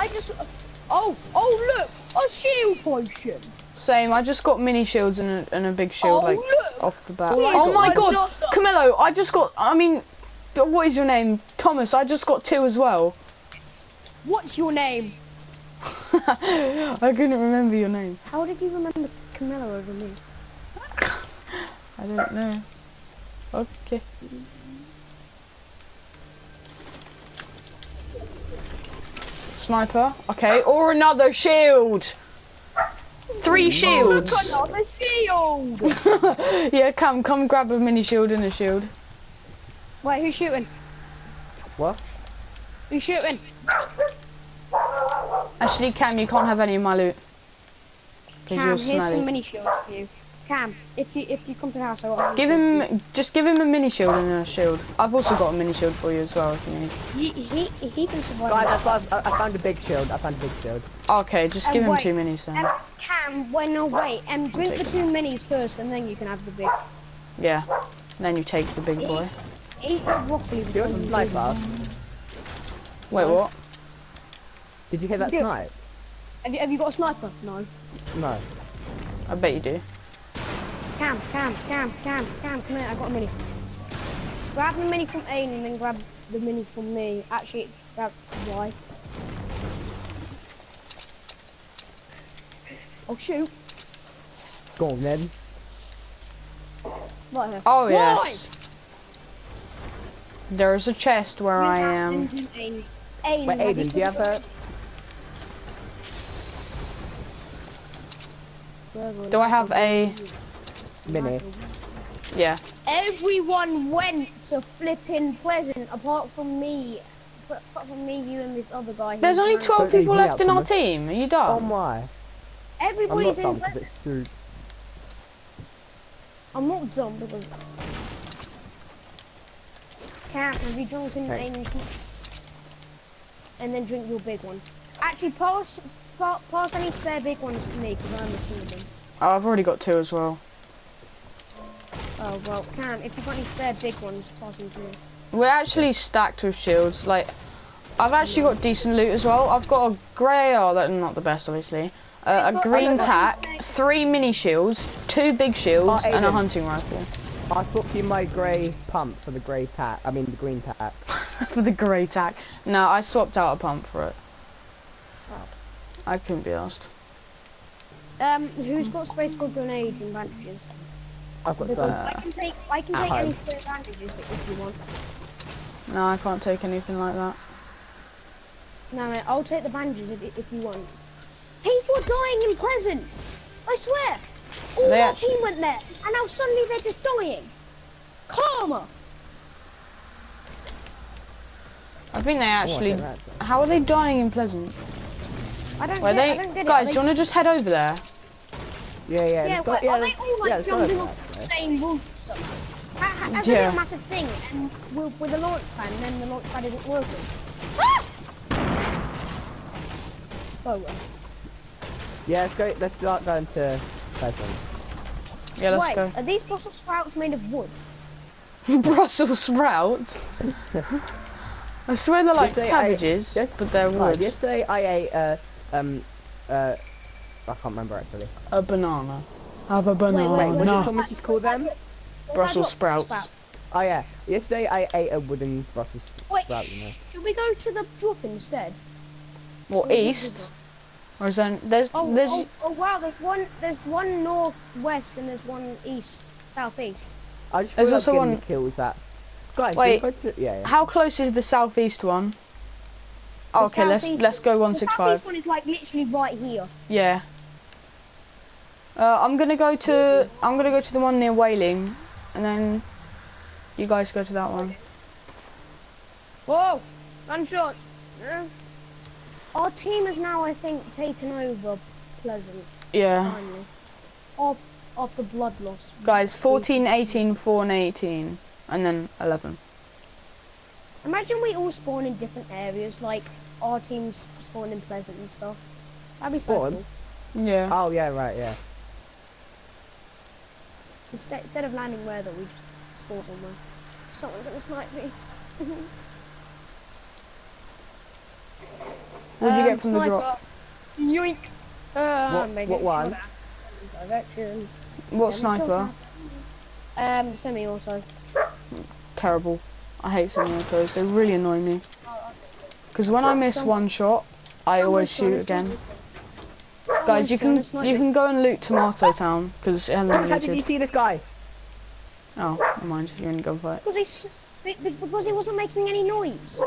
I just. Oh, oh look, a shield potion. Same. I just got mini shields and a, and a big shield Oh, like look. off the bat. Please, Oh my I god, love. Camillo! I just got. I mean, what is your name? Thomas. I just got two as well. What's your name? I couldn't remember your name. How did you remember Camilla over me? I don't know. Okay. Sniper. Okay. Or another shield. Three shields. Look, another shield. yeah, come, come grab a mini shield and a shield. Wait, who's shooting? What? Who's shooting? Actually, Cam, you can't have any of my loot. 'Cause Cam, here's some mini shields for you. Cam, if you if you come to the house, I will Give him, just give him a mini shield and a shield. I've also got a mini shield for you as well if you need. He he he can survive. Guys, I, that. found, I I found a big shield. I found a big shield. Okay, just Um, give him two minis then. Um, Cam, wait, no, wait. Um, drink the take two minis first, and then you can have the big. Yeah. and Then you take the big boy. Eat the broccoli. Do you before want some you Wait, what? Did you hear that Yeah. snipe? Have you have you got a sniper? No. No. I bet you do. Cam, Cam, Cam, Cam, Cam, come here. I got a mini. Grab the mini from Aiden and then grab the mini from me. Actually, grab Y. Oh shoot! Go on then. Right here. Oh Why? yes. There's a chest where I am. Aiden, Aiden, Aiden, Wait, Aiden, do you have a... still- Do I have a? Mini? Yeah. Everyone went to flipping Pleasant apart from me. Apart from me, you, and this other guy. There's only 12 Don't people left in our team. Are you Oh dumb? my. I'm not Everybody's in Pleasant. I'm not dumb because. Cat, have you drunken Hey. Aiden's? And then drink your big one. Actually, pass pa- pass any spare big ones to me because I'm missing them. Oh, I've already got two as well. Oh well, Cam, if you've got any spare big ones, pass them to me. We're actually stacked with shields. Like, I've actually got decent loot as well. I've got a grey, oh, that's not the best, obviously. Uh, a green tac, three mini shields, two big shields, Oh, and a hunting rifle. I swapped you my grey pump for the grey tac. I mean the green tac. for the grey tac. No, I swapped out a pump for it. Oh. I couldn't be asked. Um, who's got space for grenades and bandages? I've got Because some. I can take I can at take any home. spare bandages if you want. No, I can't take anything like that. No, mate, I'll take the bandages if, if you want. People are dying in Pleasant. I swear. All They our actually- team went there, and now suddenly they're just dying. Karma. I think they Oh, actually. think that's it. How are they dying in Pleasant? I don't Were get. they? I don't get Guys, it. do you want to just head over there? Yeah, yeah. Yeah, let's go- wait, yeah, are they all like yeah, jumping off the there. same roof somehow? Ha- ha- How Yeah. a massive thing, and with, with a launch pad, and then the launch pad isn't working? Ah! Oh well. Yeah, let's go. Let's start going to Pleasant. Yeah, let's Wait, go. are these Brussels sprouts made of wood? Brussels sprouts. I swear they're like Yesterday cabbages, yes- but they're Right, wood. yesterday I ate uh um uh I can't remember actually. A banana. Have a wait, what Wait, what banana. did Thomas just call them? Brussels What- sprouts. Oh yeah, yesterday I ate a wooden Brussels Wait, sprout. You know. should we go to the drop instead? Or Where's east. Or is there, there's, Oh, there's, oh, oh wow, there's one there's one northwest and there's one east, southeast. I just There's also one- the kills that. Guys, Wait. Wait. To, yeah, yeah. how close is the southeast one? The okay, let's let's go one six five. The 165. southeast one is like literally right here. Yeah. Uh, I'm gonna go to I'm gonna go to the one near Wailing, and then you guys go to that one. Whoa, gunshot. Yeah. Our team has now, I think, taken over Pleasant Yeah. finally. Of of the blood loss. Guys, 14, 18, 4, and 18, and then 11. Imagine we all spawn in different areas, like our teams spawn in Pleasant and stuff. That'd be so cool. Yeah. Oh yeah, right, yeah. Instead, instead of landing where that we just spawn somewhere. Someone's gonna snipe me. What did you Um, get from the drop? sniper. Yoink. Uh, What- what one? Directions. What Yeah, sniper? Um, semi also. Terrible. I hate semi-autos. They really annoy me. Because when I miss one shot, I always shoot again. Guys, you can you can go and loot Tomato Town because it hasn't been How did you see this guy? Oh, never mind. You're in a gunfight. Because he, s- be- be- because he wasn't making any noise.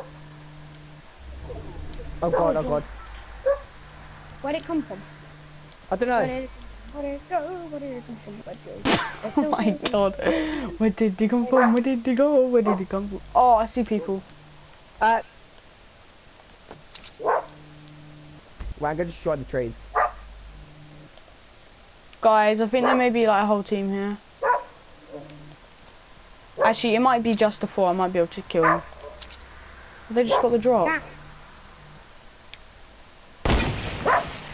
Oh god, oh god. Where'd it come from? I don't Where know. did it, where did it go? Where did it come from? Where did it go? Oh my sleeping. god. Where did he come from? Where did he go? Where did he come from? Oh, I see people. Uh. Well, I'm gonna destroy the trees. Guys, I think there may be like a whole team here. Actually, it might be just the four. I might be able to kill them. They just got the drop. Yeah.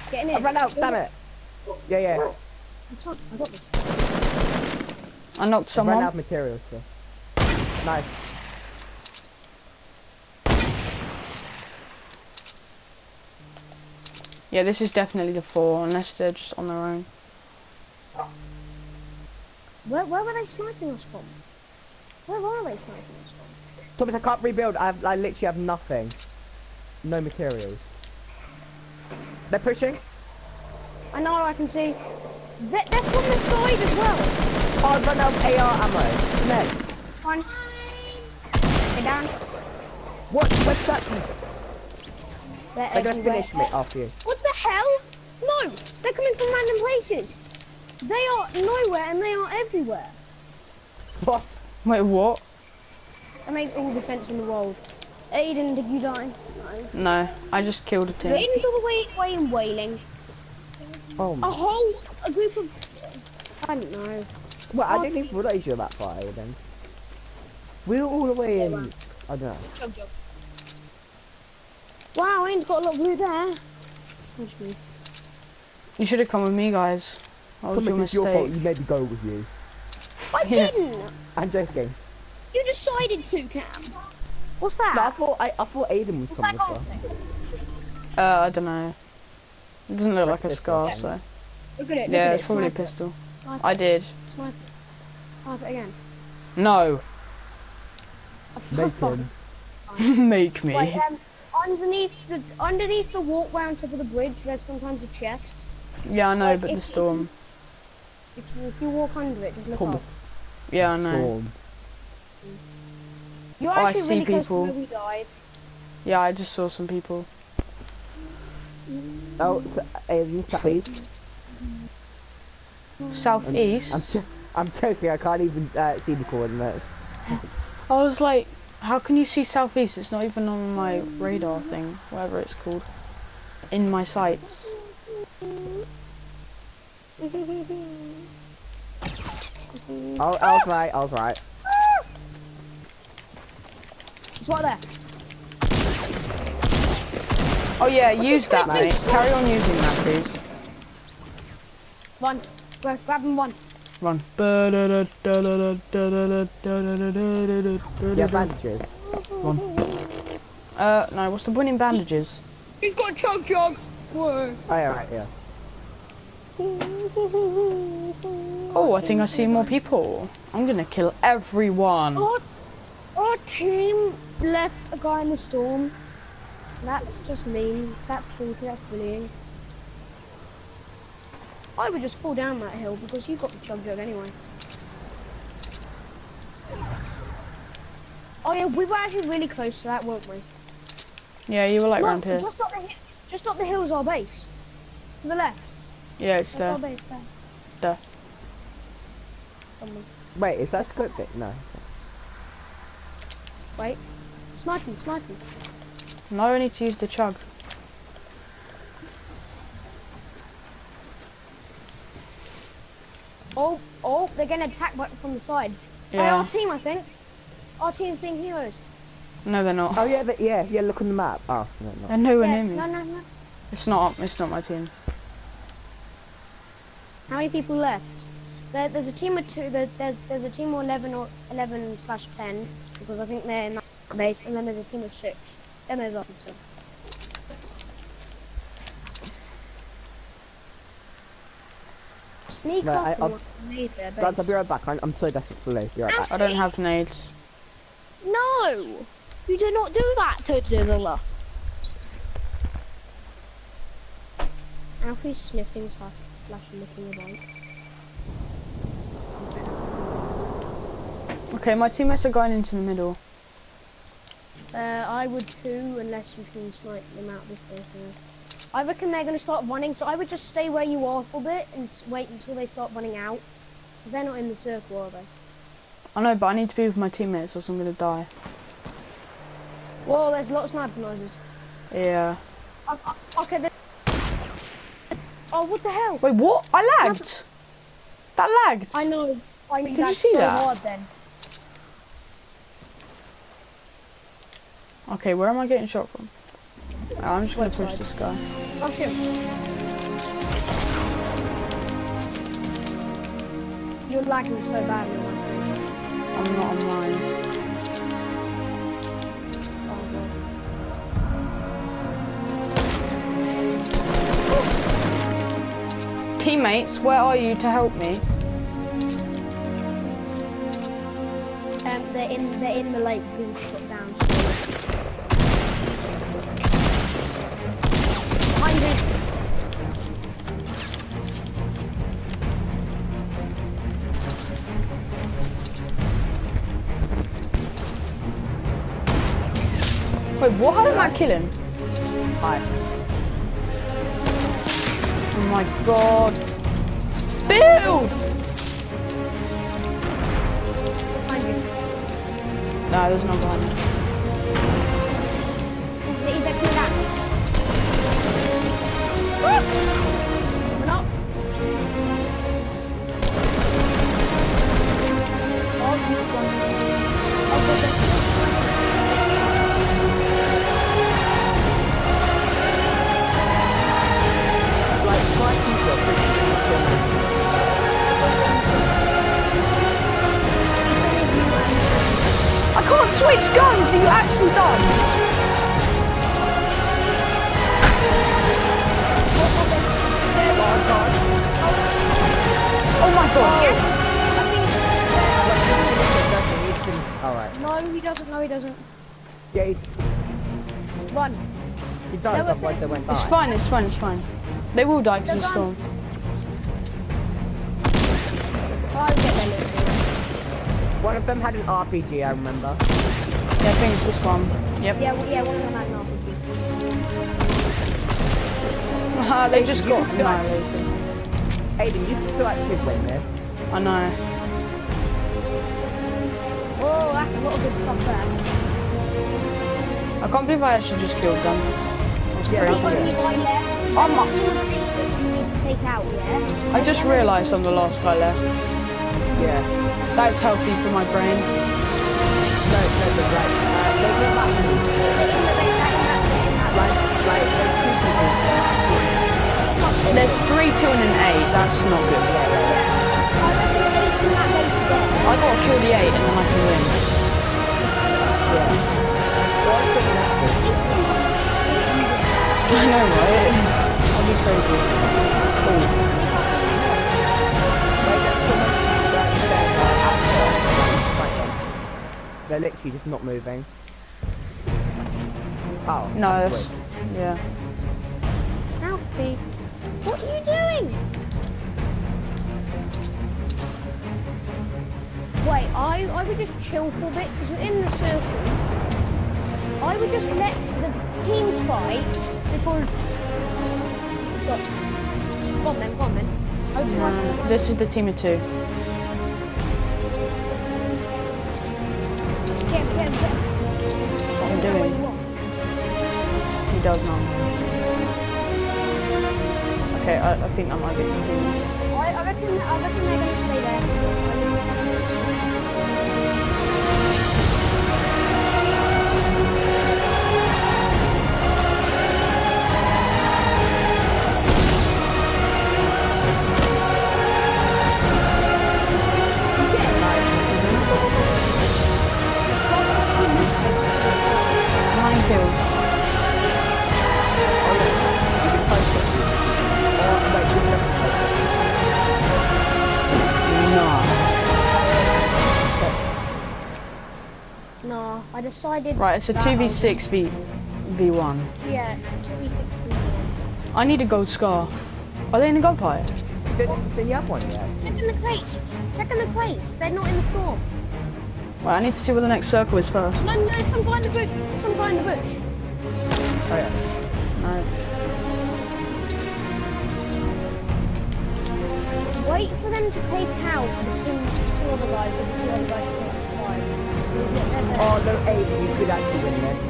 Getting in. I ran out, damn it. Yeah, yeah. It's fine. I got this. I knocked I ran out of materials. So. Nice. Yeah, this is definitely the four, unless they're just on their own. Where, where were they sniping us from? Where are they sniping us from? Thomas, I can't rebuild. I, have, I literally have nothing. No materials. They're pushing. I know, I can see. They're, they're from the side as well. Oh, I've run out of AR ammo. No. It's fine. Get down. What? What's that? They're They're gonna finish me after you. What the hell? No, they're coming from random places. They are nowhere and they are everywhere. What? Wait, what? That makes all the sense in the world. Aiden, did you die? No. No, I just killed a team. Aiden's all the way away in wailing. Oh my. A whole a group of I don't know. Well, I didn't even realise you were that far away then. We were all the way in. I don't know. Chug chug. Wow, Aiden's got a lot of blue there. Excuse me. You should have come with me, guys. That was Thomas, your it's your fault. You made me go with you. I Yeah. didn't. I'm joking. You decided to, Cam. What's that? No, I thought I, I thought Aiden was What's coming that with gold us. thing? Uh, I don't know. It doesn't look like a Pistol, scar, yeah. so. Look at it. Look Yeah, at it's it. probably a Snipe pistol. Snipe I did. Snipe it. Snipe it again. No. Make him. Make me. Right, um, underneath the underneath the walkway on top of the bridge, there's sometimes a chest. Yeah, I know, like, but if- the if storm. If you, if you walk under it, just look Come up. Yeah, I know. Storm. You're Oh, I actually see really close people. to where we died. Yeah, I just saw some people. Oh, so, Aiden, please. Southeast. I'm, jo- I'm joking. I can't even uh, see the coordinates. I was like, how can you see southeast? It's not even on my radar thing, whatever it's called. In my sights. Oh, I was right. I was right. It's right there. Oh yeah, use that, expecting? mate. Carry on using that, please. One. Go, grab him one. Run. Yeah, bandages. Uh, no, what's the point in bandages? He's got a chug jug. Whoa. Oh, yeah, right, yeah. Oh, I think I see more people. I'm gonna kill everyone. Our, our team left a guy in the storm. That's just mean. That's creepy. That's bullying. I would just fall down that hill because you got the chug jug anyway. Oh yeah, we were actually really close to that, weren't we? Yeah, you were like no, round here. just up the just up the hill is our base. To the left. Yeah, it's That's our there. base there. There. Wait, is that scope bit? No. Wait. Sniping, sniping. Now I need to use the chug. Oh, oh, they're gonna attack from the side. Uh, Yeah. our team, I think. Our team's being heroes. No, they're not. Oh yeah, but yeah, yeah. Look on the map. Oh, no, no. They're nowhere Yeah, near me. no, no, no. It's not. It's not my team. How many people left? There, there's a team of two. There's, there's a team of eleven or eleven slash ten because I think they're in that base, and then there's a team of six. Then there's officer. Sneak no, up I, I'll, guys, I'll be right back. I'm, I'm so desperate for loot. Right. I don't have nades. No, you do not do that to Dizzler. Alfie's sniffing slash, slash licking about. Okay, my teammates are going into the middle. Uh, I would too, unless you can snipe them out this now. I reckon they're going to start running, so I would just stay where you are for a bit and wait until they start running out. They're not in the circle, are they? I know, but I need to be with my teammates, or else I'm gonna die. Whoa, there's a lot of sniper noises. Yeah. Uh, uh, okay. Oh, what the hell? Wait, what? I lagged. That lagged. I know. I Did you see so that? hard then. Okay, where am I getting shot from? Uh, I'm just gonna push this guy. Oh shit. You're lagging so badly on my screen. I'm not online. Teammates, where are you to help me? Um, they're in they're in the lake being shut down. So. Behind you. Wait, what? How did Matt kill him? Hi. Oh my god. You. No, there's no behind me. Coming switch guns! Are you actually done? Oh my god! Oh, yes. Alright. No, he doesn't. No, he doesn't. Yeah, he, Run. he They does, were otherwise they won't die. It's fine, it's fine, it's fine. They will die because of They're storm. I'll get their little One of them had an RPG, I remember. Yeah, I think it's this one. Yep. Yeah, well, yeah, one of them had an RPG. Haha, they just got annihilated. Aiden, you can still actually win this. I know. Oh, that's a lot of good stuff there. I can't believe I actually just killed them. That's Yeah, The that's crazy. only guy left. Oh my- There's two things that you need to take out, yeah? I just realised I'm the last guy left. Yeah. That's healthy for my brain. Uh, there's three, two, and an eight. That's not good. I gotta kill the eight and then I can win. Yeah. I know, right? I'll be crazy. Like, They're literally just not moving. Oh. No, that's that's weird. yeah. Alfie, what are you doing? Wait, I, I would just chill for a bit because you're in the circle. I would just let the teams fight because. Go go on then, go on then. I would try No, this is the team of two. Doing. He does not. Okay, I, I think that might be. I, I reckon, I reckon they're going to stay there. Decided. Right, it's a 2v6 v v1. I'll- Yeah, two v six v one. I need a gold scar. Are they in a gold pile? Didn't, didn't you have one yet? Check in the crates. Check in the crates. They're not in the storm. Right, I need to see where the next circle is first. No, no, some guy in the bush. Some guy in the bush. Oh yeah. No. Wait for them to take out the two, two other guys and the two other guys to take out five. Because look, they're there. Oh no, eight. You could actually win this.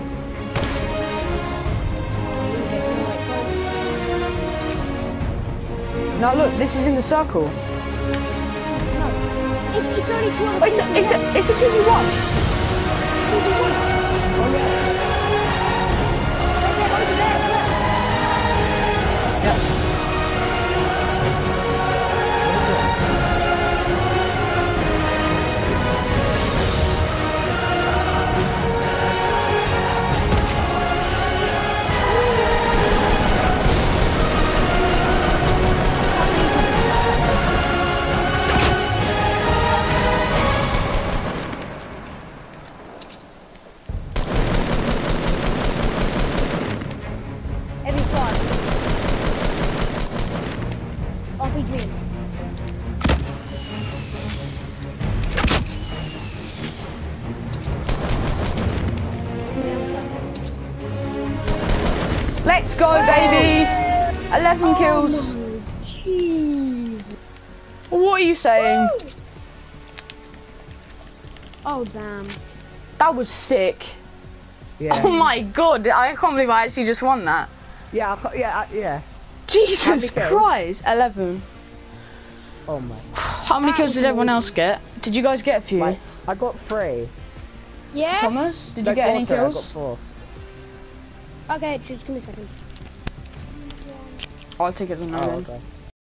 Leave it, anyway, go. No, look, this is in the circle. No. It's, it's only two other it's a, it's a, it's a 2v1. Go, baby. 11 kills. Jeez. What are you saying? Oh damn. That was sick. Yeah. Oh my god, I can't believe I actually just won that. Yeah. I Yeah. I- Yeah. Jesus? Christ. 11. Oh my. How many kills did everyone else get? Did you guys get a few? Like, I got three. Yeah? Thomas, did No, you get any four, I got kills? four. Okay, just give me a second. I'll take it as a no Oh, okay.